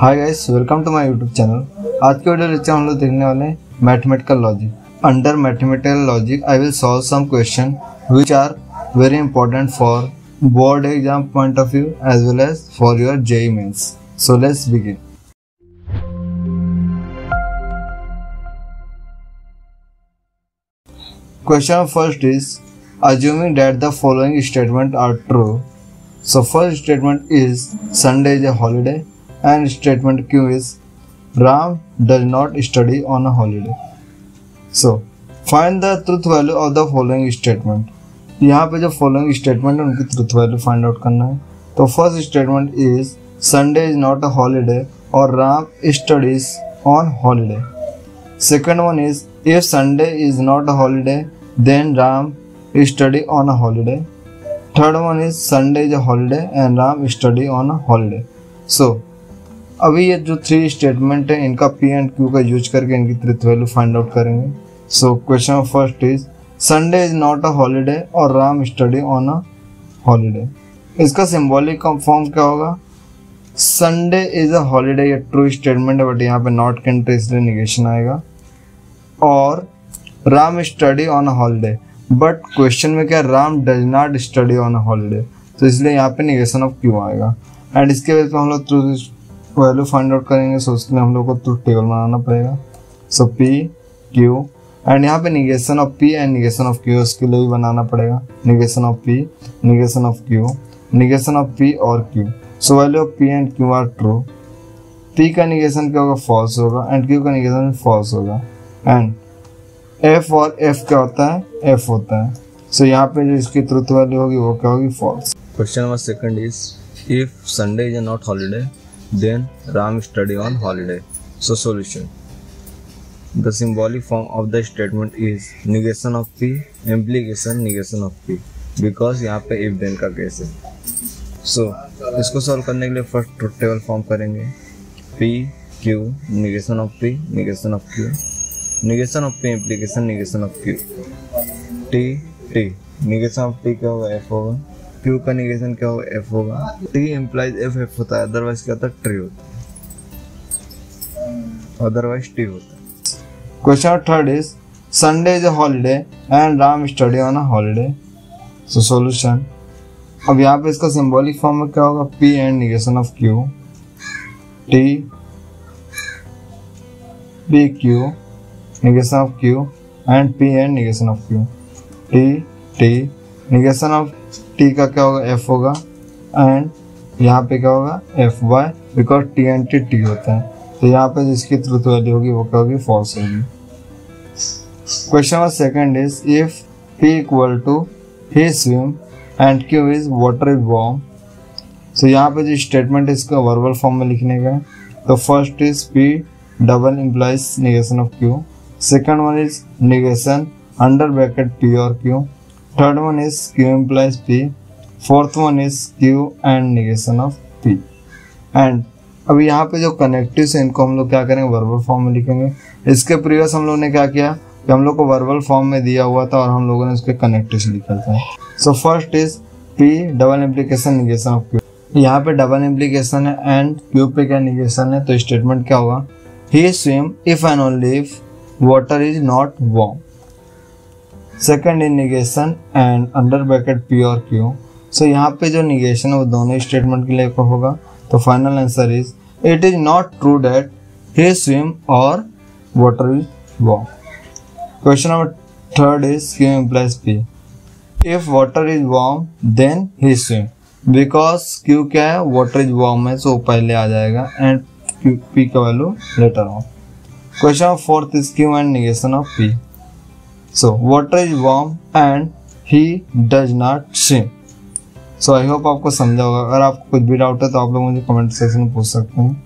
Hi guys welcome to my YouTube channel आज के video lecture हम लोग देखने वाले mathematical logic under mathematical logic I will solve some question which are very important for board exam point of view as well as for your JEE mains so let's begin Question first is, assuming that the following statement are true. So, first statement is, Sunday is a holiday. And statement Q is Ram does not study on a holiday. So find the truth value of the following statement. यहाँ पे जो following statement है उनकी truth value find out करना है तो first statement is Sunday is not a holiday और Ram studies on holiday Second one is if Sunday is not a holiday, then Ram study on a holiday. Third one is Sunday is a holiday and Ram study on a holiday. So अभी ये जो three statement है, इनका P and Q का use करके इनकी truth value find out करेंगे। So question first is Sunday is not a holiday और Ram study on a holiday इसका सिंबॉलिक फॉर्म क्या होगा? संडे इज़ अ हॉलीडे ये ट्रू स्टेटमेंट है बट यहाँ पे नॉट कंट्री इसलिए निगेशन आएगा। और Ram study on a holiday but question में क्या Ram does not study on a holiday तो इसलिए यहाँ पे निगेशन ऑफ़ क्यू आएगा। एंड इसके वजह पे हम लोग वैल्यू फाइंड आउट करेंगे सो उसके लिए हम लोग को ट्रू टेबल बनाना पड़ेगा। सो पी क्यू एंड यहाँ पे negation of P and negation of Q उसके लिए भी बनाना पड़ेगा। Negation of P negation of Q negation of P और Q so value of P and Q are true P का निगेशन क्या होगा? फॉल्स होगा एंड क्यू का निगेशन फॉल्स होगा। एंड एफ़ और एफ़ क्या होता है? एफ़ होता है। सो so, यहाँ पे जो इसकी ट्रुथ वैल्यू होगी वो क्या होगी? False question number second is if Sunday is not holiday, then Ram study on holiday. So solution. The symbolic form of the statement is negation of P, implication negation of P. Because यहाँ पे if then का case है. So इसको solve करने के लिए first truth table form करेंगे P, Q, negation of P, negation of Q, negation of P implication negation of Q. T, T, negation of T क्या होगा F होगा Q का निगेशन क्या होगा F होगा। T implies F F होता है। अदरवाइज़ क्या होता है? ट्री होता है। अदरवाइज़ टी होता है। Question third is, Sunday is a holiday and Ram study on a holiday. So, solution. अब यहाँ पे इसका सिंबॉलिक फॉर्म में क्या होगा? P and negation of Q. T. P, Q. Negation of Q and P and negation of Q. T T. Negation of T का क्या होगा? एफ़ होगा। एंड यहाँ पे क्या होगा? F why because T and T T होता है। तो यहाँ पे जिसकी ट्रुथ वैल्यू होगी, वो क्या होगी? फॉल्स होगी। Question number second is if P equal to he swim and Q is water is warm so यहाँ पे जो स्टेटमेंट है, इसका वर्बल फॉर्म में लिखने का है। तो first is P double implies negation of Q second one is negation under bracket P और Q third one is Q implies P. Fourth one is Q and negation of P. And अब यहाँ पे जो connective है इनको हम लोग क्या करेंगे? वर्बल फॉर्म में लिखेंगे। इसके प्रीवियस हम लोग ने क्या किया? कि हम लोग को वर्बल फॉर्म में दिया हुआ था और हम लोगों ने उसके कनेक्टिव लिखा था। So first is P double implication negation of Q यहाँ पे डबल इम्प्लीकेशन है एंड क्यू पे क्या निगेशन है? तो स्टेटमेंट क्या होगा? He swim if and only if water is not warm second in negation and under bracket P और क्यू सो यहाँ पे जो निगेशन है, वो दोनों स्टेटमेंट के लिए होगा। तो final answer is it is not true that he swim और water is walk question number third is Q implies P if water is warm then he swim because Q क्या है? वाटर इज़ वार्म है so पहले आ जाएगा and P का value later of question of fourth is Q and negation of P So, water is warm and he does not swim. So I hope आपको समझा होगा अगर आपको कुछ भी डाउट है तो आप लोग मुझे कमेंट सेक्शन में पूछ सकते हैं